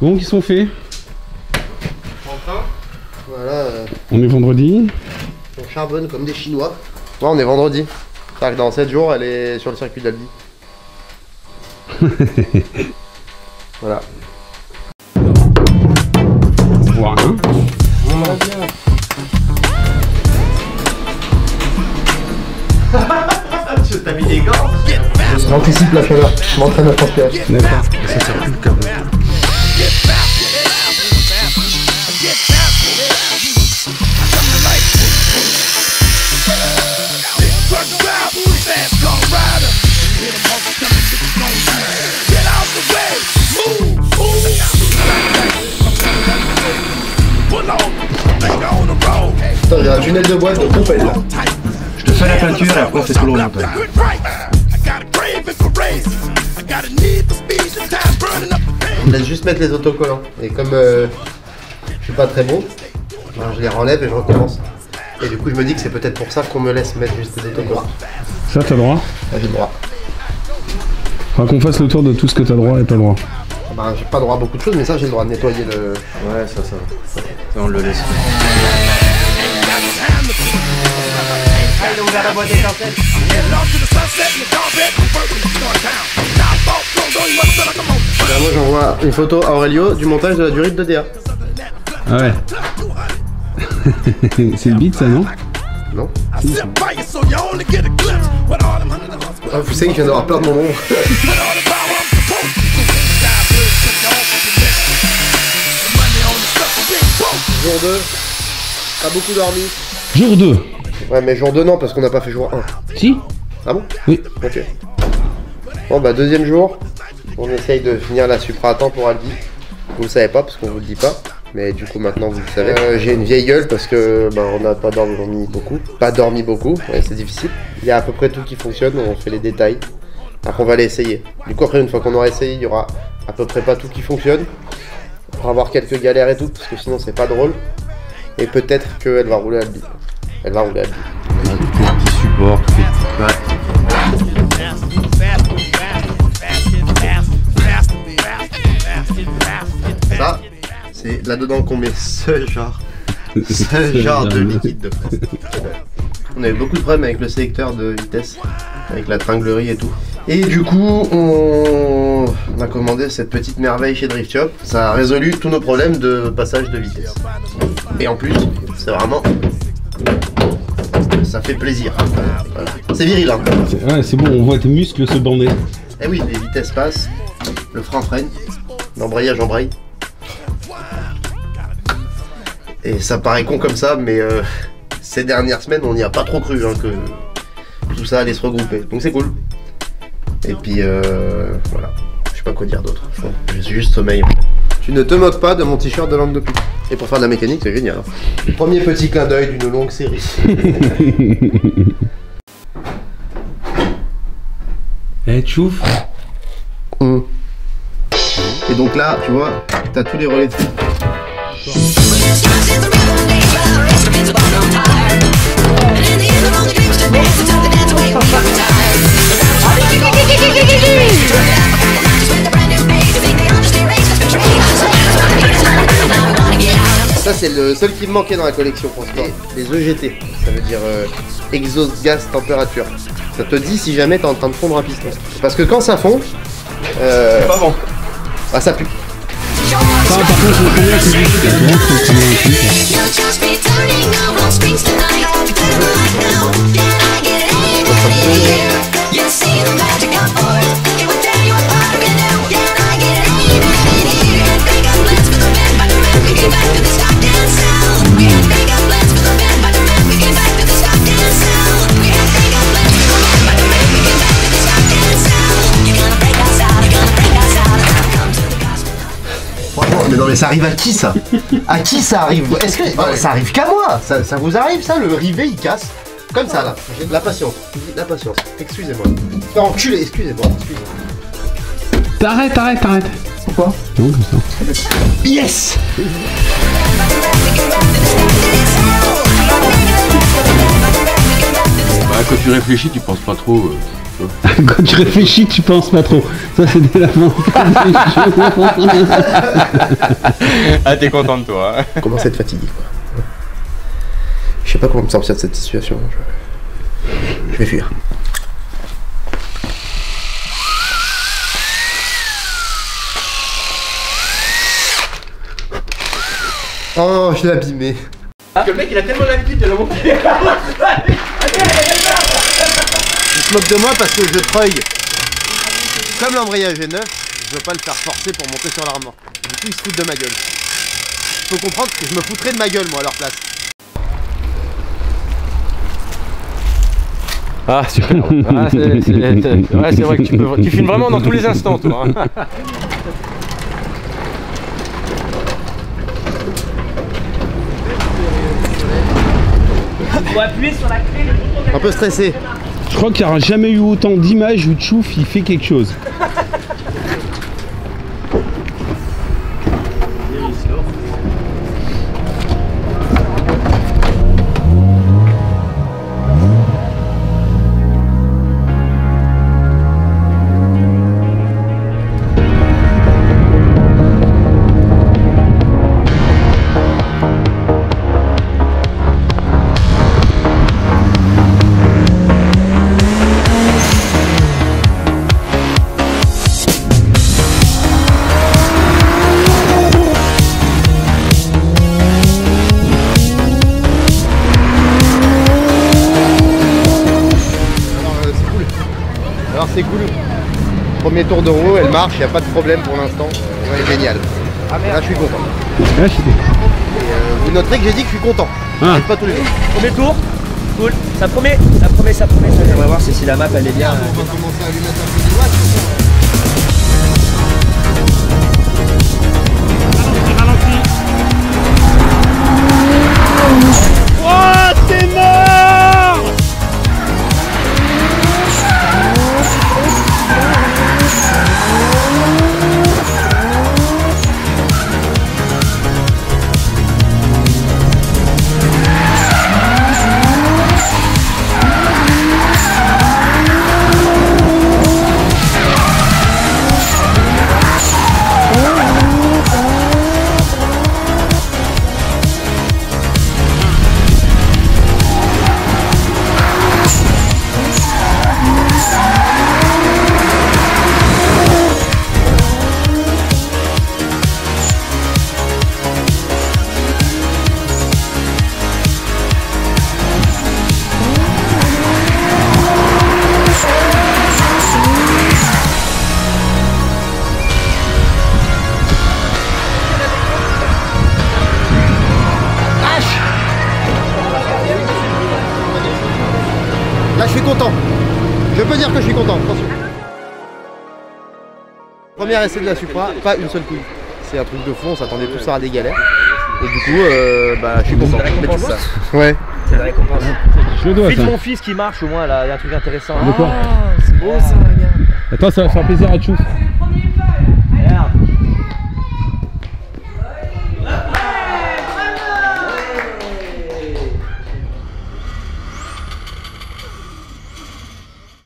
Bon, qui sont faits Voilà, euh, On est vendredi. on charbonne comme des Chinois. Ouais, on est vendredi. C'est-à-dire que dans 7 jours, elle est sur le circuit d'Albi. voilà. Voir rien. T'as mis des gants J'anticipe la chaleur, je m'entraîne à transpirer. D'accord. Ça sert plus tunnel de bois de. Je te fais la peinture et après on fait tout le montage. On laisse juste mettre les autocollants. Et comme euh, je suis pas très bon, ben, je les renlève et je recommence. Et du coup, je me dis que c'est peut-être pour ça qu'on me laisse mettre juste les autocollants. Ça, t'as droit Là, j'ai le droit. Faudra qu'on fasse le tour de tout ce que t'as droit et pas droit. Ben, j'ai pas droit à beaucoup de choses, mais ça, j'ai le droit de nettoyer le. Ouais, ça, ça. Ça, on le laisse. Ben, moi, j'envoie une photo à Aurelio du montage de la durite de DA. Ah ouais. c'est le beat ça, non Non Ah, vous savez que je viens d'avoir peur de mon nom. jour 2, t'as beaucoup dormi. Jour 2. Ouais, mais jour 2, non, parce qu'on n'a pas fait jour 1. Si Ah bon? Oui. Ok. Bon, bah, deuxième jour, on essaye de finir la supra à temps pour Albi. Vous le savez pas, parce qu'on vous le dit pas. Mais du coup, maintenant, vous le savez. Euh, J'ai une vieille gueule parce que bah, on n'a pas dormi beaucoup. Pas dormi beaucoup, ouais, c'est difficile. Il y a à peu près tout qui fonctionne, on fait les détails. Après, on va aller essayer. Du coup, après, une fois qu'on aura essayé, il y aura à peu près pas tout qui fonctionne. On va avoir quelques galères et tout, parce que sinon, c'est pas drôle. Et peut-être qu'elle va rouler Albi. Elle va rouler Albi. On a tous les petits supports, toutes les petites pattes. Ça, c'est là-dedans qu'on met ce genre, ce genre de liquide de fraise. On a eu beaucoup de problèmes avec le sélecteur de vitesse, avec la tringlerie et tout. Et du coup, on a commandé cette petite merveille chez Drift Shop. Ça a résolu tous nos problèmes de passage de vitesse. Et en plus, c'est vraiment... Ça fait plaisir. Voilà. C'est viril, hein. C'est- Ouais, c'est bon, on voit tes muscles se bander. Eh oui, les vitesses passent, le frein freine, l'embrayage embraye. Et ça paraît con comme ça, mais euh, ces dernières semaines, on n'y a pas trop cru hein, que tout ça allait se regrouper. Donc c'est cool. Et puis euh, voilà, je sais pas quoi dire d'autre. suis juste sommeil. Tu ne te moques pas de mon t-shirt de langue de pute. Et pour faire de la mécanique, c'est génial. hein. Premier petit clin d'œil d'une longue série. Eh, tchouf Hum. Et donc là, tu vois, t'as tous les relais de Ça, c'est le seul qui me manquait dans la collection, franchement. Les EGT, ça veut dire euh, exhaust gas température. Ça te dit si jamais t'es en train de fondre un piston. Parce que quand ça fond, euh, Pas bon. bah, ça pue. Ça, par contre, mais non ça arrive à qui ça? À qui ça arrive? Est-ce que oh, ça arrive qu'à moi? Ça, ça vous arrive ça? Le rivet il casse Comme ça là. J'ai de la patience. La patience. Excusez-moi. Faire enculer, excusez-moi. excusez-moi. T'arrêtes, arrête, arrête. Pourquoi? Non, comme ça. Yes Bah, quand tu réfléchis, tu penses pas trop. euh, Quand tu réfléchis, tu penses pas trop. Ça, la fin. Ah, t'es content de toi. hein. Je commence à être fatigué quoi. Je sais pas comment me sortir de cette situation. Je, je vais fuir. Oh, je l'ai abîmé. Le mec, il a tellement l'habitude de le monter. Il se moque de moi parce que je treuille. Comme l'embrayage est neuf, je veux pas le faire forcer pour monter sur l'armoire. Du coup, il se fout de ma gueule. Je peux comprendre que je me foutrais de ma gueule, moi, à leur place. Ah, super. Ah, c'est c'est- c'est- ouais, c'est vrai que tu, peux, tu filmes vraiment dans tous les instants, toi. hein. Un peu stressé. Je crois qu'il n'y aura jamais eu autant d'images où Tchouf il fait quelque chose. C'est cool. Premier tour de roue, elle marche, il n'y a pas de problème pour l'instant. Ouais, génial. Là, je suis content. Ah. Et, euh, vous noterez que j'ai dit que je suis content. Ah. Pas tous les jours. Premier tour, cool. Ça promet, ça promet, ça promet. Ça, J'aimerais voir si, si la map elle est bien. euh, On va commencer à lui mettre un peu de Là, je suis content. Je peux dire que je suis content. attention. Premier essai de la Supra, pas une seule couille. C'est un truc de fond, on s'attendait tous à des galères. Et du coup, euh, bah, je suis content. C'est la récompense. Mais tu vois Ouais. C'est la récompense. Je le dois, File ça. mon fils qui marche au moins là, il y a un truc intéressant. De quoi Ah, c'est beau ça, regarde. Attends, ça va faire plaisir à Tchouf.